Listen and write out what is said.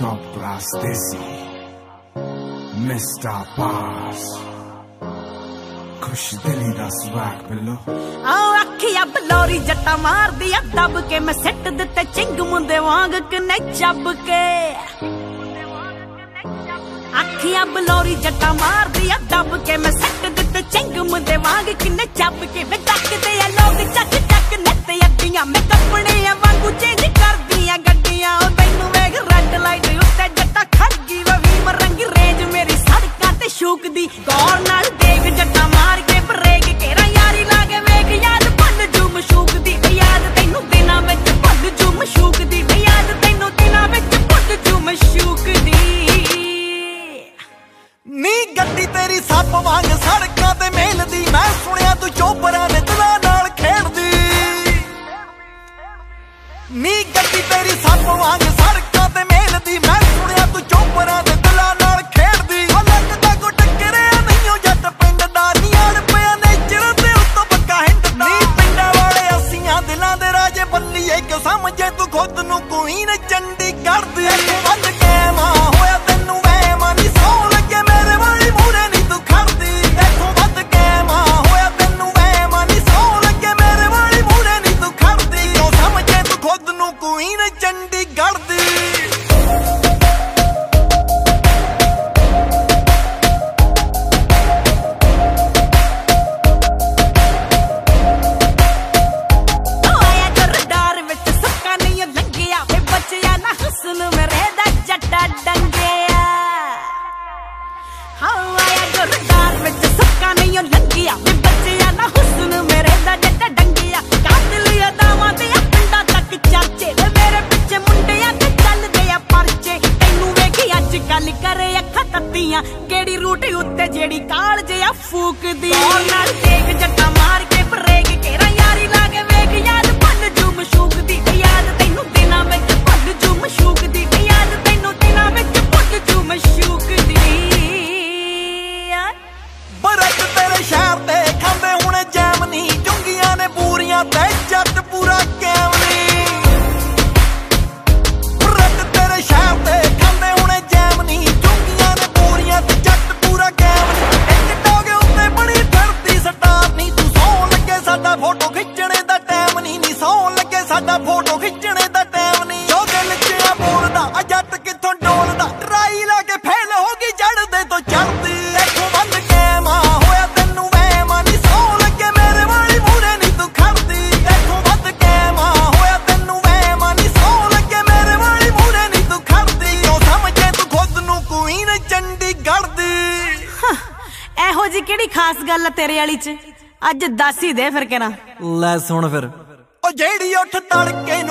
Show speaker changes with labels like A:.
A: Dobra Stacy, Mr. Bars, ਖੁਸ਼ ਦਿਲੀ ਦਾ ਸਵਾਗ ਬਿੱਲੋ
B: ਆਉ ਅੱਖਿਆ ਬਲੋਰੀ ਜੱਟਾ ਮਾਰਦੀ ਆ ਦੱਬ ਕੇ ਮੈਂ ਸਿੱਟ ਦਿੱਤੇ ਚਿੰਗ ਮੁੰਦੇ ਵਾਂਗ ਕਨੇ ਚੱਬ ਕੇ। ਅੱਖਿਆ ਬਲੋਰੀ ਜੱਟਾ ਮਾਰਦੀ ਆ ਦੱਬ ਕੇ ਮੈਂ ਸਿੱਟ ਦਿੱਤੇ ਚਿੰਗ ਮੁੰਦੇ ਵਾਂਗ ਕਨੇ ਚੱਬ ਕੇ। ਵੇ ਡੱਕ ਦੇ
C: ਨੀ ਗੱਡੀ ਤੇਰੀ ਸੱਪ ਵਾਂਗ ਸੜਕਾਂ ਤੇ ਮੇਲਦੀ। ਮੈਂ ਸੁਣਿਆ ਤੂੰ ਚੋਪਰਾਂ ਦੇ ਦਿਲਾਂ ਨਾਲ ਖੇਡਦੀ। ਨੀ ਗੱਡੀ ਤੇਰੀ ਸੱਪ ਵਾਂਗ ਸੜਕਾਂ ਤੇ ਮੇਲਦੀ। ਮੈਂ ਸੁਣਿਆ ਤੂੰ ਚੋਪਰਾਂ ਦੇ ਦਿਲਾਂ ਨਾਲ ਖੇਡਦੀ। ਹਲਕ ਦਾ ਕੋ ਟੱਕਰਿਆ ਨਹੀਂ ਉਹ ਜੱਟ ਪਿੰਡ ਦਾ। ਨਿਆਣ ਪਿਆ ਨੇਚਰ ਤੇ ਉੱਤੋਂ ਬੱਕਾ ਹਿੰਡਦਾ। ਨੀ ਪਿੰਡਾਂ ਵਾਲੇ ਅਸੀਆਂ ਦਿਲਾਂ ਦੇ ਰਾਜੇ ਬੱਲੀਏ ਕਿ ਸਮਝੇ ਤੂੰ ਖੁਦ ਨੂੰ ਕੋਈ ਨਾ
B: ਚੰਡੀ ਕਰਦੇ ਜਿਹੜੀ ਕਾਲਜ ਆ ਫੂਕਦੀ। ਉਹਨਾਂ ਤੇਗ ਜੱਟਾ ਮਾਰ ਕੇ ਇਹੋ ਜੀ ਕਿਹੜੀ ਖਾਸ ਗੱਲ ਆ ਤੇਰੇ ਵਾਲੀ ਚ? ਅੱਜ ਦੱਸ ਹੀ ਦੇ ਫਿਰ ਕਿਹਨਾਂ।
D: ਲੈ ਸੁਣ ਫਿਰ।
C: ਉਹ ਜਿਹੜੀ ਉੱਠ ਤੜਕੇ